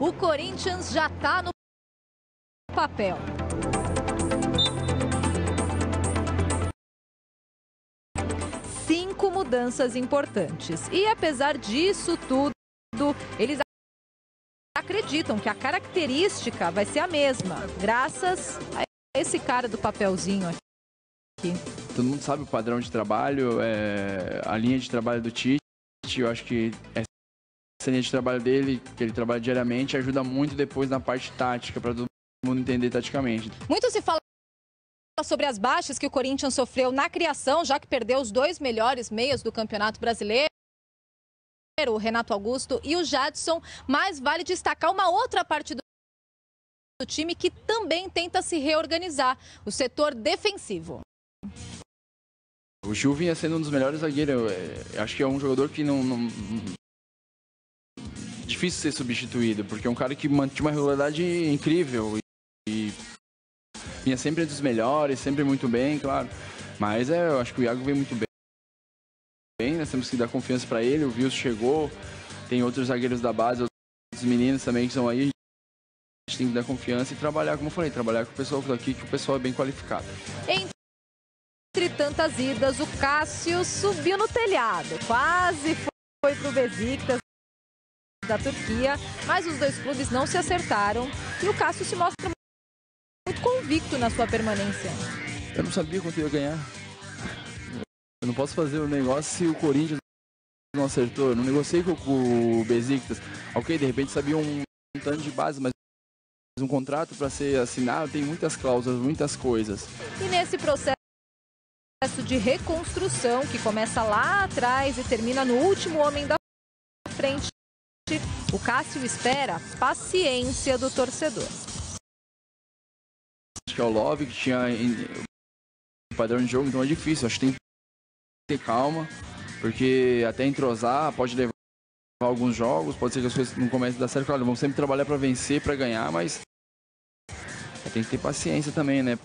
o Corinthians já está no papel. Cinco mudanças importantes. E apesar disso tudo, eles acreditam que a característica vai ser a mesma, graças a esse cara do papelzinho aqui. Todo mundo sabe o padrão de trabalho, é, a linha de trabalho do Tite. Eu acho que essa linha de trabalho dele, que ele trabalha diariamente, ajuda muito depois na parte tática, para todo mundo entender taticamente. Muito se fala sobre as baixas que o Corinthians sofreu na criação, já que perdeu os dois melhores meias do Campeonato Brasileiro o Renato Augusto e o Jadson, mas vale destacar uma outra parte do time que também tenta se reorganizar, o setor defensivo. O Gil vinha sendo um dos melhores zagueiros. Eu acho que é um jogador que não, não... difícil ser substituído, porque é um cara que mantinha uma regularidade incrível e vinha sempre entre os melhores, sempre muito bem, claro. Mas é, eu acho que o Iago vem muito bem bem, temos que dar confiança para ele. O Wilson chegou, tem outros zagueiros da base, outros meninos também que estão aí. A gente tem que dar confiança e trabalhar, como eu falei, trabalhar com o pessoal daqui, que o pessoal é bem qualificado. Entre tantas idas, o Cássio subiu no telhado, quase foi para o Besiktas da Turquia, mas os dois clubes não se acertaram e o Cássio se mostra muito convicto na sua permanência. Eu não sabia quanto ia ganhar. Eu não posso fazer o um negócio se o Corinthians não acertou. Eu não negociei com o Besiktas. Ok, de repente sabia um, um tanto de base, mas um contrato para ser assinado tem muitas cláusulas, muitas coisas. E nesse processo de reconstrução que começa lá atrás e termina no último homem da frente, o Cássio espera paciência do torcedor. Acho que é o Love que tinha padrão de jogo, então é difícil. Acho que tem ter calma, porque até entrosar pode levar alguns jogos, pode ser que as coisas não comecem a dar certo. Claro, vamos sempre trabalhar para vencer, para ganhar, mas tem que ter paciência também, né?